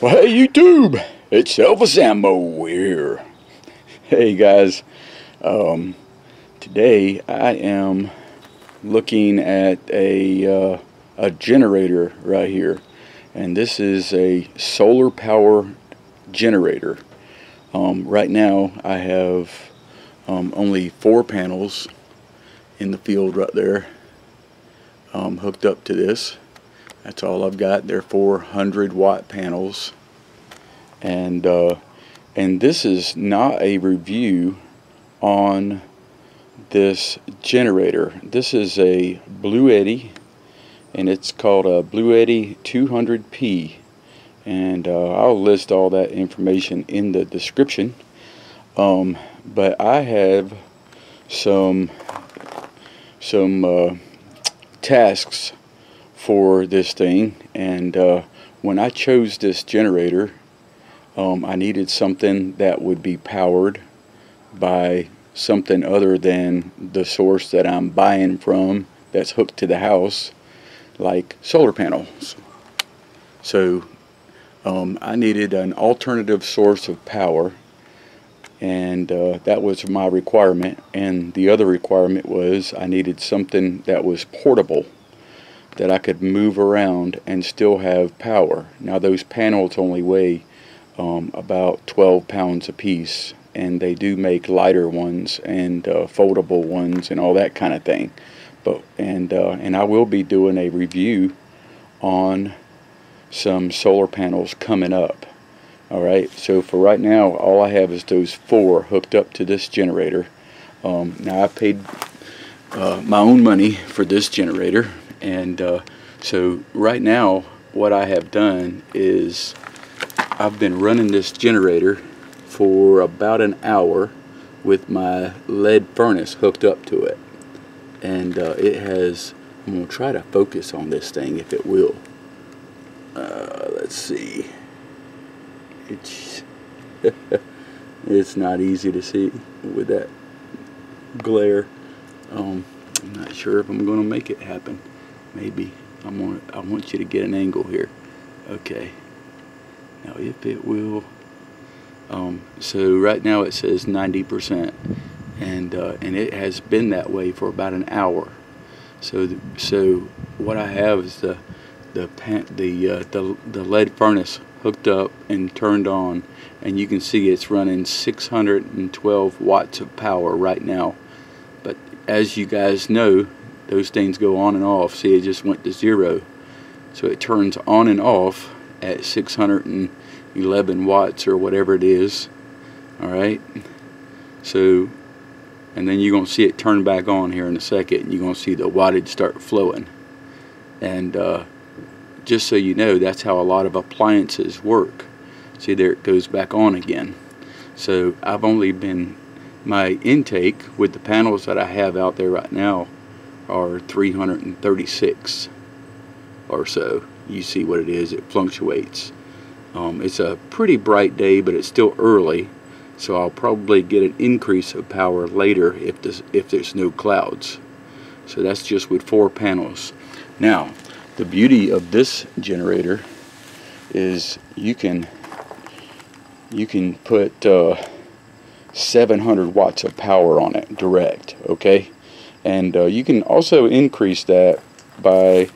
Well, hey YouTube, it's Elvis Ammo here. Hey guys, um, today I am looking at a uh, a generator right here, and this is a solar power generator. Um, right now I have um, only four panels in the field right there um, hooked up to this that's all I've got. They're 400 watt panels. And, uh, and this is not a review on this generator. This is a Bluetti and it's called a Bluetti 200P and uh, I'll list all that information in the description um, but I have some some uh, tasks for this thing and uh, when I chose this generator um, I needed something that would be powered by something other than the source that I'm buying from that's hooked to the house like solar panels. So um, I needed an alternative source of power and uh, that was my requirement and the other requirement was I needed something that was portable that I could move around and still have power. Now those panels only weigh um, about 12 pounds a piece and they do make lighter ones and uh, foldable ones and all that kind of thing. But and uh, and I will be doing a review on some solar panels coming up. All right. So for right now, all I have is those four hooked up to this generator. Um, now I paid uh, my own money for this generator and uh, so right now what I have done is I've been running this generator for about an hour with my lead furnace hooked up to it. And uh, it has I'm going to try to focus on this thing if it will. Uh, let's see. It's it's not easy to see with that glare. Um, I'm not sure if I'm going to make it happen maybe. I want I want you to get an angle here. Okay. Now if it will um, so right now it says 90% and uh, and it has been that way for about an hour. So so what I have is the the pan, the, uh, the the lead furnace hooked up and turned on and you can see it's running 612 watts of power right now. But as you guys know those things go on and off. See, it just went to zero. So it turns on and off at 611 watts or whatever it is. All right. So, and then you're going to see it turn back on here in a second. And you're going to see the wattage start flowing. And uh, just so you know, that's how a lot of appliances work. See, there it goes back on again. So I've only been, my intake with the panels that I have out there right now are 336 or so. You see what it is, it fluctuates. Um, it's a pretty bright day, but it's still early, so I'll probably get an increase of power later if, this, if there's no clouds. So that's just with four panels. Now, the beauty of this generator is you can you can put uh, 700 watts of power on it direct okay and uh, you can also increase that by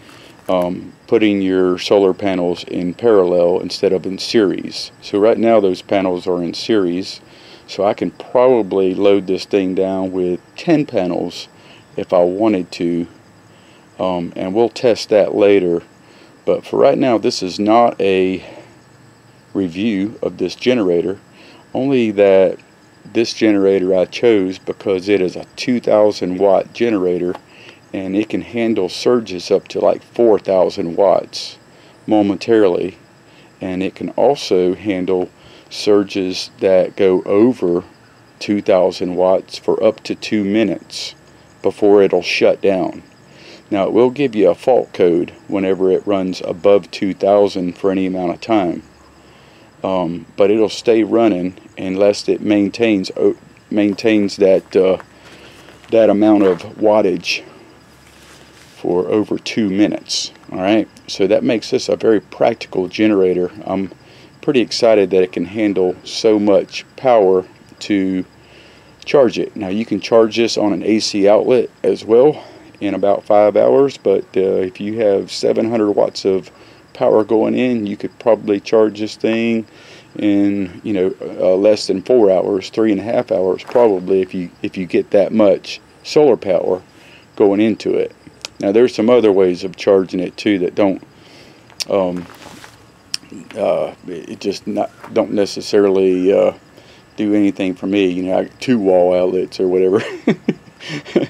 um, putting your solar panels in parallel instead of in series. So right now those panels are in series. So I can probably load this thing down with 10 panels if I wanted to. Um, and we'll test that later. But for right now this is not a review of this generator. Only that this generator I chose because it is a 2000 watt generator and it can handle surges up to like 4000 watts momentarily and it can also handle surges that go over 2000 watts for up to two minutes before it'll shut down. Now it will give you a fault code whenever it runs above 2000 for any amount of time um, but it'll stay running unless it maintains maintains that uh, that amount of wattage for over two minutes. All right? So that makes this a very practical generator. I'm pretty excited that it can handle so much power to charge it. Now you can charge this on an AC outlet as well in about five hours, but uh, if you have 700 watts of power going in, you could probably charge this thing in you know uh, less than four hours, three and a half hours probably if you if you get that much solar power going into it. Now there's some other ways of charging it too that don't um, uh, it just not don't necessarily uh, do anything for me. You know, I two wall outlets or whatever.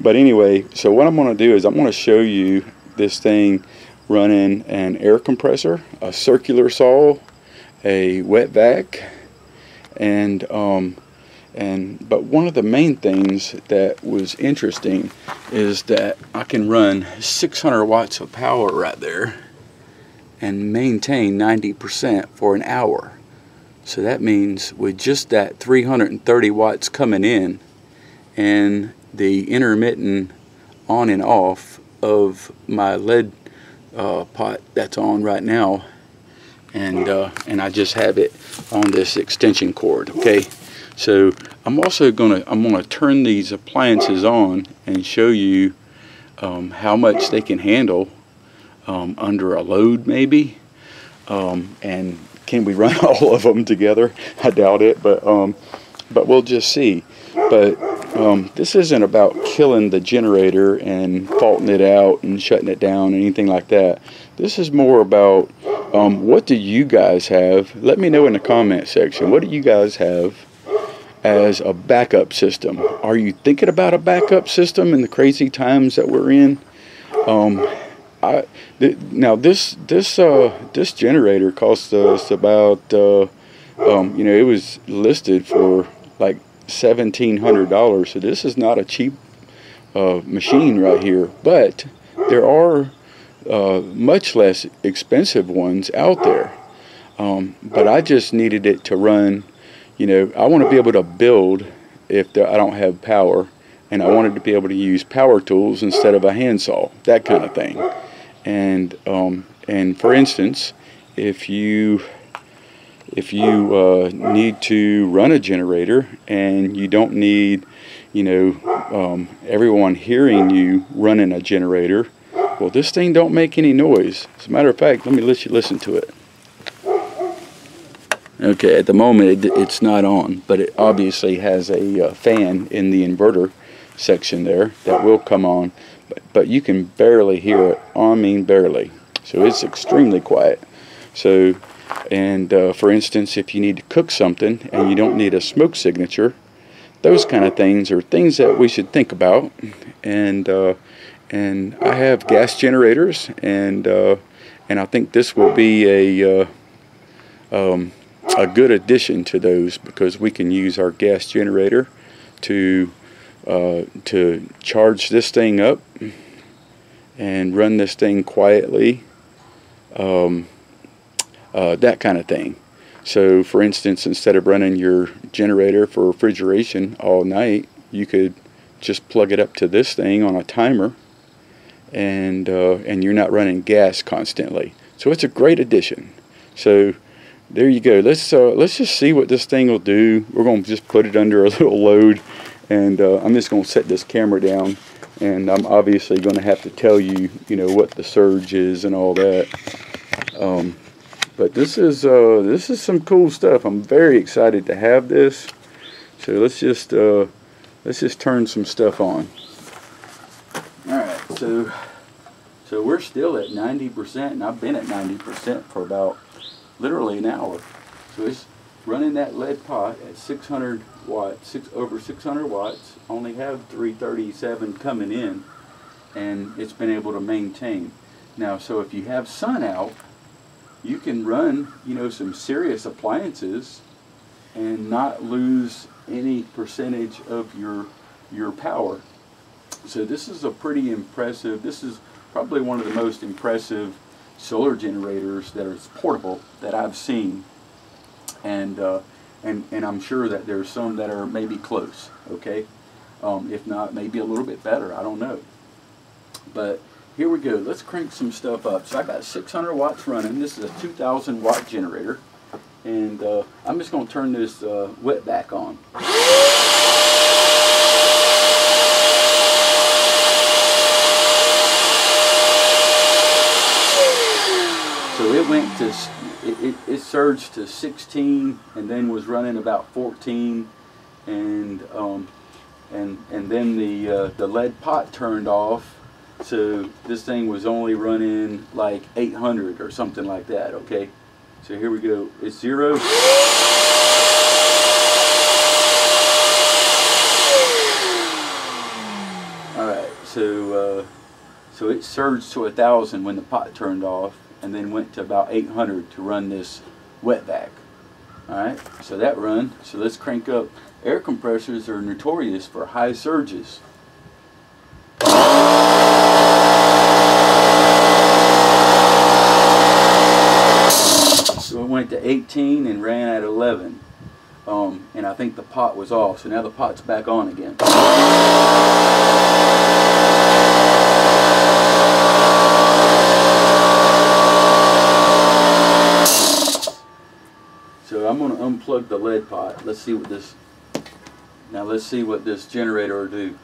but anyway, so what I'm going to do is I'm going to show you this thing running an air compressor, a circular saw, a wet vac, and um, and but one of the main things that was interesting is that I can run 600 watts of power right there and maintain 90% for an hour. So that means with just that 330 watts coming in and the intermittent on and off of my lead uh, pot that's on right now. And uh, and I just have it on this extension cord okay? So I'm also gonna I'm gonna turn these appliances on and show you um, how much they can handle um, under a load maybe. Um, and can we run all of them together? I doubt it but um, but we'll just see. But um, this isn't about killing the generator and faulting it out and shutting it down or anything like that. This is more about um, what do you guys have? Let me know in the comment section. What do you guys have as a backup system? Are you thinking about a backup system in the crazy times that we're in? Um, I th now this this uh this generator cost us about uh, um, you know it was listed for like seventeen hundred dollars. So this is not a cheap uh, machine right here but there are uh, much less expensive ones out there. Um, but I just needed it to run you know I want to be able to build if there, I don't have power and I wanted to be able to use power tools instead of a handsaw that kind of thing. And um, and for instance if you if you uh, need to run a generator and you don't need you know um, everyone hearing you running a generator well this thing don't make any noise as a matter of fact let me let you listen to it okay at the moment it, it's not on but it obviously has a uh, fan in the inverter section there that will come on but, but you can barely hear it. I mean barely. So it's extremely quiet. So, and uh, for instance, if you need to cook something and you don't need a smoke signature, those kind of things are things that we should think about. And uh, and I have gas generators, and uh, and I think this will be a uh, um, a good addition to those because we can use our gas generator to uh, to charge this thing up and run this thing quietly, um, uh, that kind of thing. So for instance, instead of running your generator for refrigeration all night, you could just plug it up to this thing on a timer and uh, and you're not running gas constantly. So it's a great addition. So there you go. Let's uh, let's just see what this thing will do. We're going to just put it under a little load and uh, I'm just going to set this camera down and I'm obviously going to have to tell you you know what the surge is and all that um, but this is uh, this is some cool stuff. I'm very excited to have this. So let's just uh, let's just turn some stuff on. Alright so so we're still at 90% and I've been at 90% for about literally an hour. So it's running that lead pot at 600 watts, six, over 600 watts, only have 337 coming in, and it's been able to maintain. Now, so if you have sun out, you can run, you know, some serious appliances and not lose any percentage of your your power. So this is a pretty impressive, this is probably one of the most impressive solar generators that are portable that I've seen and uh, and and I'm sure that there's some that are maybe close. Okay, um, if not, maybe a little bit better. I don't know. But here we go. Let's crank some stuff up. So I got 600 watts running. This is a 2,000 watt generator. and uh, I'm just going to turn this uh, wet vac on. So it went to, it, it, it, surged to 16 and then was running about 14 and um, and and then the uh, the lead pot turned off so this thing was only running like 800 or something like that okay? So here we go. It's zero. All right so uh, so it surged to a thousand when the pot turned off and then went to about 800 to run this wet vac. All right so that run so let's crank up. Air compressors are notorious for high surges. So it went to 18 and ran at 11. Um, and I think the pot was off, so now the pot's back on again. So I'm going to unplug the lead pot. Let's see what this now let's see what this generator will do.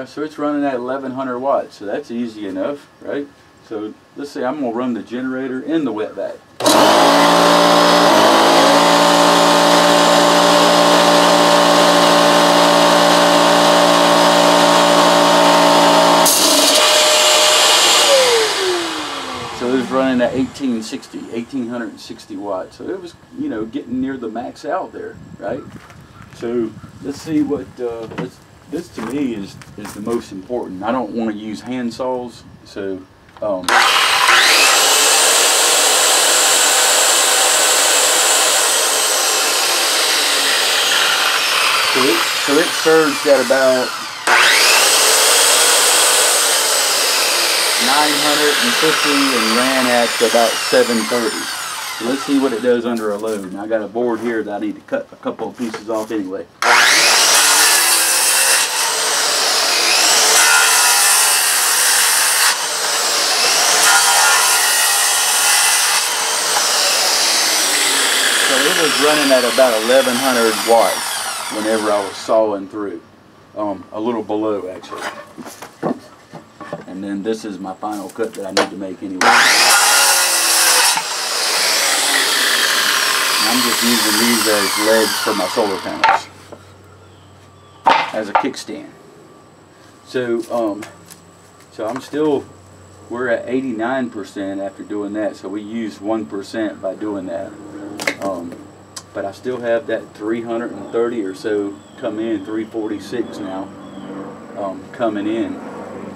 Okay, so it's running at 1100 watts, so that's easy enough, right? So let's say I'm going to run the generator in the wet vac. running at 1860, 1860 watts. So it was, you know, getting near the max out there, right? So let's see what, uh, let's, this to me is, is the most important. I don't want to use hand saws, so um, so it, so it surged at about 950 and ran at about 730. So let's see what it does under a load. Now I got a board here that I need to cut a couple of pieces off anyway. Was running at about 1100 watts whenever I was sawing through. Um, a little below actually. And then this is my final cut that I need to make anyway. I'm just using these as legs for my solar panels. As a kickstand. So, um, so I'm still, we're at 89% after doing that. So we used 1% by doing that. But I still have that 330 or so come in, 346 now um, coming in.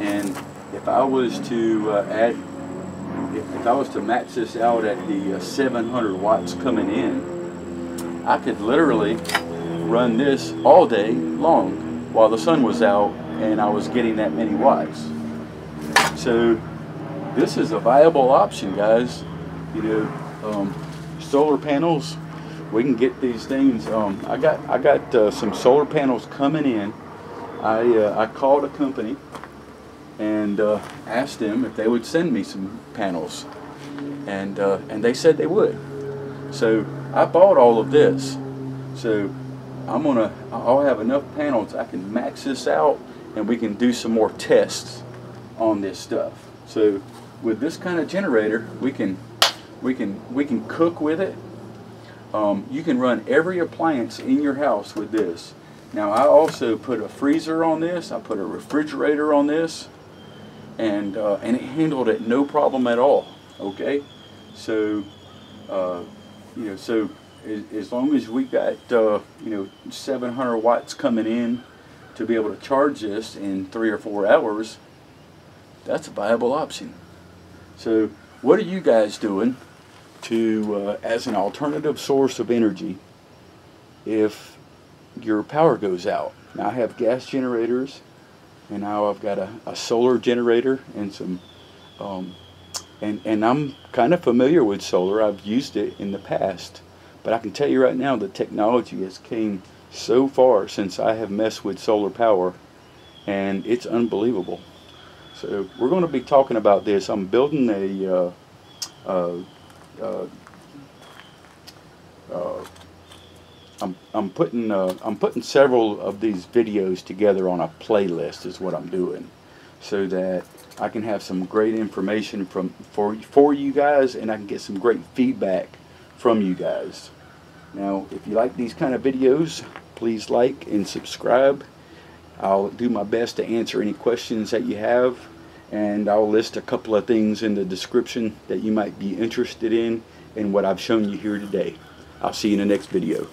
And if I was to uh, add, if, if, I was to max this out at the uh, 700 watts coming in, I could literally run this all day long while the sun was out and I was getting that many watts. So this is a viable option, guys. You know, um, solar panels. We can get these things. Um, I got I got uh, some solar panels coming in. I uh, I called a company and uh, asked them if they would send me some panels, and uh, and they said they would. So I bought all of this. So I'm gonna I'll have enough panels I can max this out, and we can do some more tests on this stuff. So with this kind of generator, we can we can we can cook with it. Um, you can run every appliance in your house with this. Now I also put a freezer on this, I put a refrigerator on this, and uh, and it handled it no problem at all. Okay, so uh, you know, so as, long as we got uh, you know 700 watts coming in to be able to charge this in three or four hours, that's a viable option. So what are you guys doing to uh, as an alternative source of energy if your power goes out? Now I have gas generators and now I've got a, a solar generator and some um, and and I'm kind of familiar with solar I've used it in the past but I can tell you right now the technology has came so far since I have messed with solar power and it's unbelievable so we're going to be talking about this. I'm building a uh, uh, uh, uh, I'm, I'm putting uh, I'm putting several of these videos together on a playlist is what I'm doing so that I can have some great information from for for you guys and I can get some great feedback from you guys. Now if you like these kind of videos please like and subscribe. I'll do my best to answer any questions that you have and I'll list a couple of things in the description that you might be interested in in what I've shown you here today. I'll see you in the next video